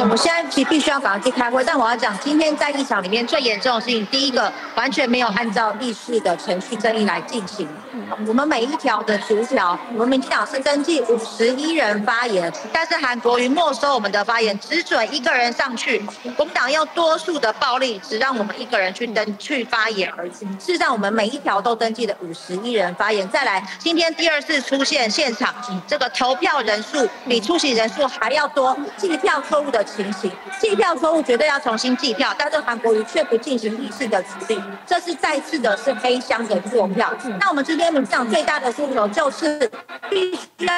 我们现在其实必须要赶快去开会，但我要讲，今天在议场里面最严重的事情，第一个完全没有按照议事的程序正义来进行。我们每一条的逐条，我们民进党是登记五十一人发言，但是韩国瑜没收我们的发言，只准一个人上去。国民党用多数的暴力，只让我们一个人去登去发言而已。事实上，我们每一条都登记了五十一人发言。再来，今天第二次出现现场这个投票人数比出席人数还要多，计票错误的情形，计票错误绝对要重新计票，但是韩国瑜却不进行议事的处理，这是再次的是黑箱的做票。那我们今天民进党最大的诉求就是必须要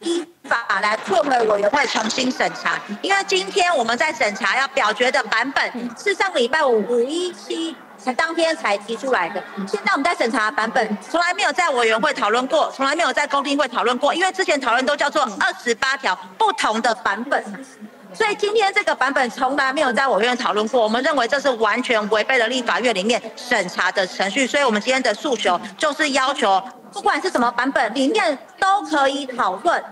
依法来退回委员会重新审查，因为今天我们在审查要表决的版本是上个礼拜五五一七才当天才提出来的，现在我们在审查的版本从来没有在委员会讨论过，从来没有在公听会讨论过，因为之前讨论都叫做二十八条不同的版本。所以今天这个版本从来没有在我院讨论过，我们认为这是完全违背了立法院里面审查的程序，所以我们今天的诉求就是要求，不管是什么版本里面都可以讨论，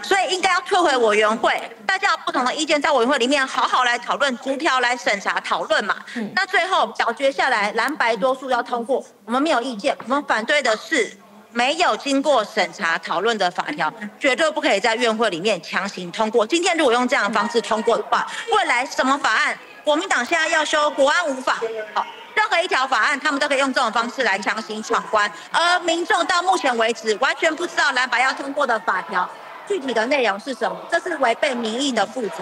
所以应该要退回委员会，大家有不同的意见在委员会里面好好来讨论，逐条来审查讨论嘛。那最后表决下来，蓝白多数要通过，我们没有意见，我们反对的是。没有经过审查讨论的法条，绝对不可以在院会里面强行通过。今天如果用这样的方式通过的话，未来什么法案，国民党现在要修国安无法，好，任何一条法案，他们都可以用这种方式来强行闯关。而民众到目前为止完全不知道蓝白要通过的法条具体的内容是什么，这是违背民意的负责。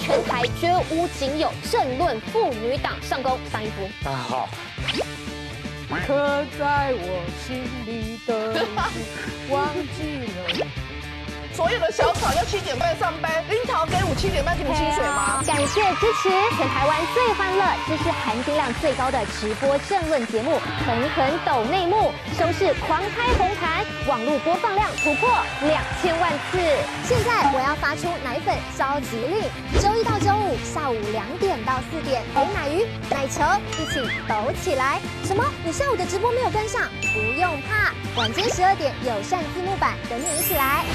全台绝无仅有，政论妇女党上攻上一夫。啊好。刻在我心里的，忘记了。所有的小草要七点半上班，樱桃给我七点半给你清水吗？感谢支持全台湾最欢乐、知识含金量最高的直播政论节目《狠狠抖内幕》，收视狂开红盘，网络播放量突破两千万次。现在我要发出奶粉召集令，周一到周五下午两点到四点，陪奶鱼、奶球一起抖起来。什么？你下午的直播没有跟上？不用怕，晚间十二点友善字幕版等你一起来。